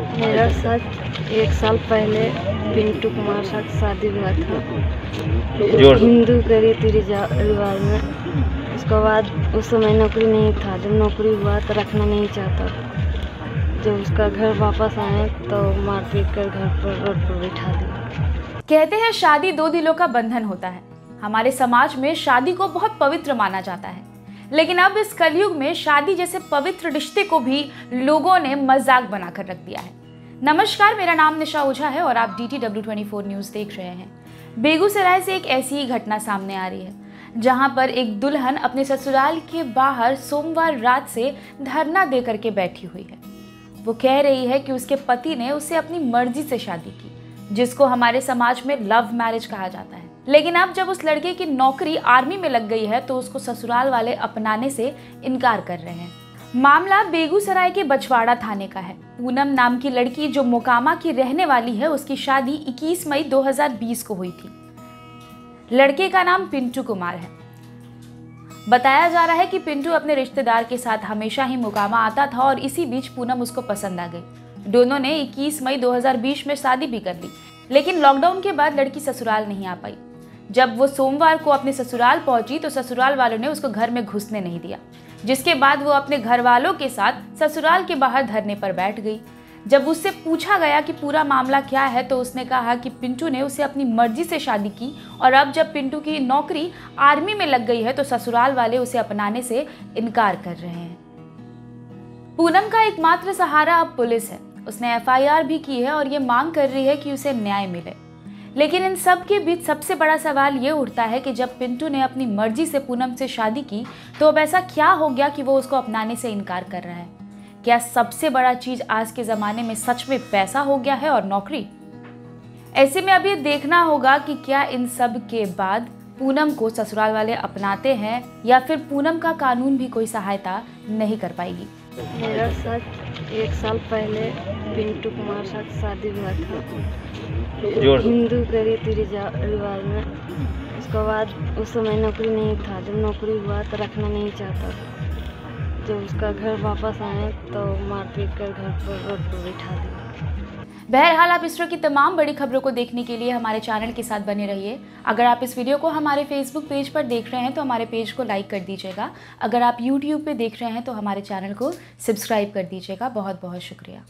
मेरा साथ एक साल पहले पिंटू कुमार साथ शादी हुआ था। हिंदू के रीति रिजा- रिवाज में। उसके बाद उस समय नौकरी नहीं था। जब नौकरी हुआ तो रखना नहीं चाहता। जब उसका घर वापस आए तो मार पीट कर घर पर रोड पर बिठा दिया। कहते हैं शादी दो दिलों का बंधन होता है। हमारे समाज में शादी को बहुत पवित्र माना जाता है। लेकिन अब इस कलयुग में शादी जैसे पवित्र रिश्ते को भी लोगों ने मज़ाक बनाकर रख दिया है। नमस्कार, मेरा नाम निशा ओझा है और आप D T W twenty four news देख रहे हैं। बेगूसराय से एक ऐसी ही घटना सामने आ रही है, जहाँ पर एक दुल्हन अपने ससुराल के बाहर सोमवार रात से धरना दे करके बैठी हुई है। वो कह रही है कि उसके पति ने उसे अपनी मर्ज़ी से शादी की, जिसको हमारे समाज में लव मैरिज कहा जाता है। लेकिन अब जब उस लड़के की नौकरी आर्मी में लग गई है तो उसको ससुराल वाले अपनाने से इनकार कर रहे हैं। मामला बेगूसराय के बछवाड़ा थाने का है। पूनम नाम की लड़की जो मोकामा की रहने वाली है, उसकी शादी 21 मई 2020 को हुई थी। लड़के का नाम पिंटू कुमार है। बताया जा रहा है कि पिंटू अपने रिश्तेदार के साथ हमेशा ही मुकामा आता था और इसी बीच पूनम उसको पसंद आ गई। दोनों ने 21 मई 2020 में शादी भी कर ली, लेकिन लॉकडाउन के बाद लड़की ससुराल नहीं आ पाई। जब वो सोमवार को अपने ससुराल पहुँची तो ससुराल वालों ने उसको घर में घुसने नहीं दिया। जिसके बाद वो अपने घर वालों के साथ ससुराल के बाहर धरने पर बैठ गई। जब उससे पूछा गया कि पूरा मामला क्या है तो उसने कहा कि पिंटू ने उसे अपनी मर्ज़ी से शादी की, और अब जब पिंटू की नौकरी आर्मी में लग गई है तो ससुराल वाले उसे अपनाने से इनकार कर रहे हैं। पूनम का एकमात्र सहारा अब पुलिस है। उसने एफआईआर भी की है, और ये मांग कर रही है कि उसे न्याय मिले। लेकिन इन सब के बीच सबसे बड़ा सवाल ये उठता है कि जब पिंटू ने अपनी मर्ज़ी से पूनम से शादी की तो अब ऐसा क्या हो गया कि वो उसको अपनाने से इनकार कर रहा है? क्या सबसे बड़ा चीज़ आज के ज़माने में सच में पैसा हो गया है और नौकरी? ऐसे में अब ये देखना होगा कि क्या इन सब के बाद पूनम को ससुराल वाले अपनाते हैं या फिर पूनम का कानून भी कोई सहायता नहीं कर पाएगी। मेरा साथ एक साल पहले पिंटू कुमार साथ शादी हुआ था। हिंदू के रीति रिवाज में। उसके बाद उस समय नौकरी नहीं था। जब नौकरी हुआ तो रखना नहीं चाहता था। जब उसका घर वापस आए तो मारपीट कर घर पर रोड पर बैठा दिया। बहरहाल, आप इसरो की तमाम बड़ी खबरों को देखने के लिए हमारे चैनल के साथ बने रहिए। अगर आप इस वीडियो को हमारे फेसबुक पेज पर देख रहे हैं तो हमारे पेज को लाइक कर दीजिएगा। अगर आप यूट्यूब पर देख रहे हैं तो हमारे चैनल को सब्सक्राइब कर दीजिएगा। बहुत बहुत शुक्रिया।